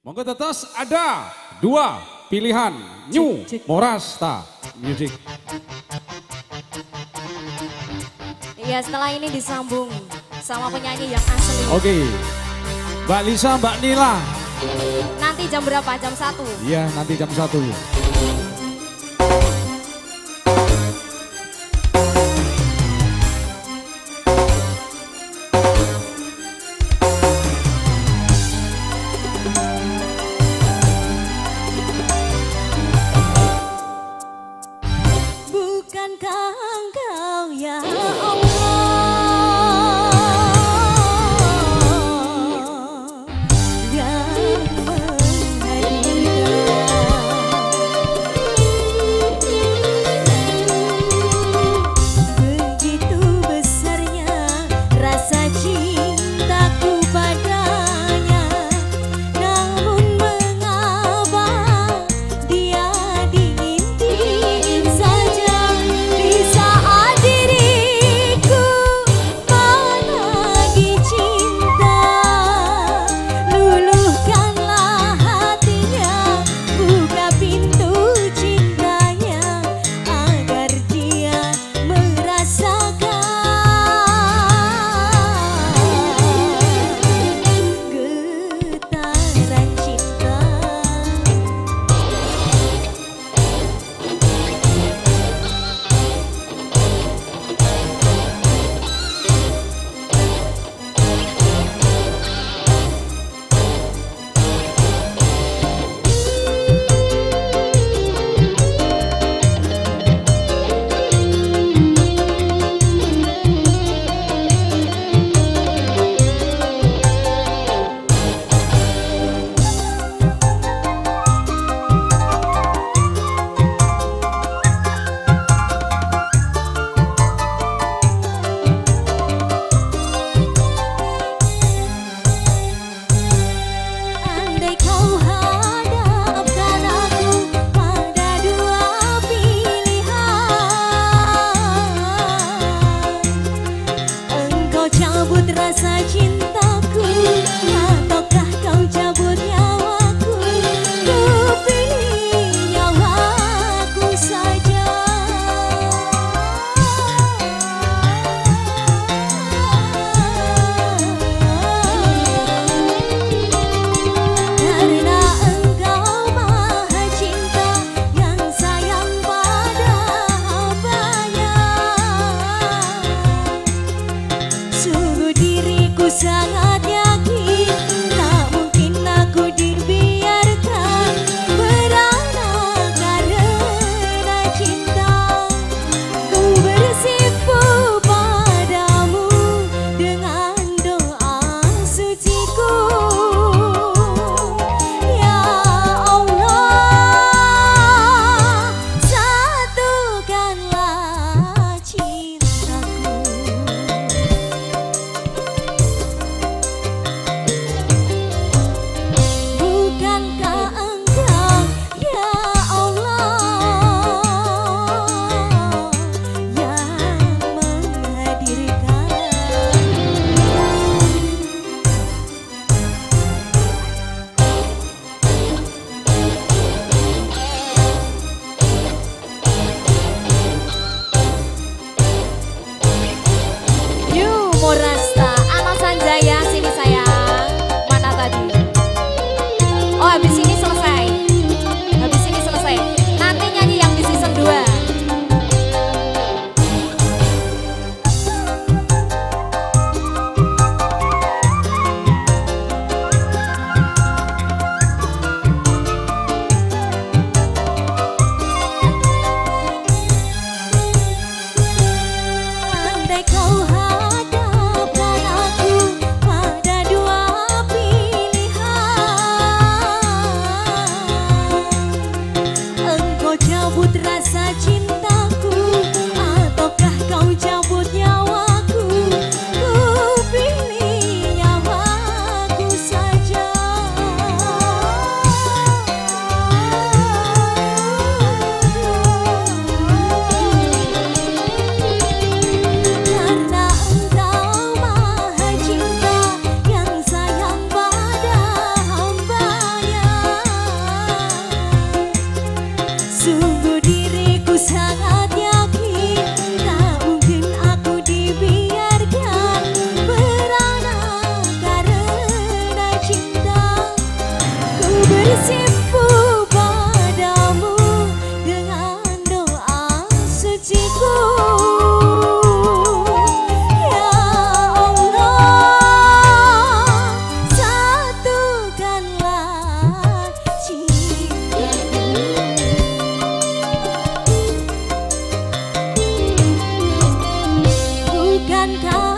Monggo tetes ada dua pilihan New Morasta Music. Iya setelah ini disambung sama penyanyi yang asli. Oke. Mbak Lisa, Mbak Nila. Nanti jam berapa? Jam 1? Iya, nanti jam 1. borrar. 难逃。